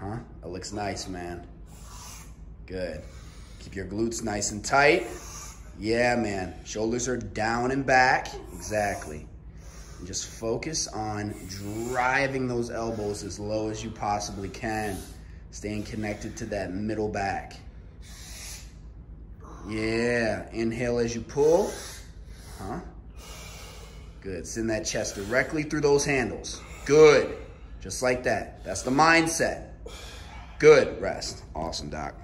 Huh? That looks nice, man. Good. Keep your glutes nice and tight. Yeah, man. Shoulders are down and back. Exactly. And just focus on driving those elbows as low as you possibly can. Staying connected to that middle back. Yeah. Inhale as you pull. Huh? Good. Send that chest directly through those handles. Good. Just like that. That's the mindset. Good. Rest. Awesome, Doc.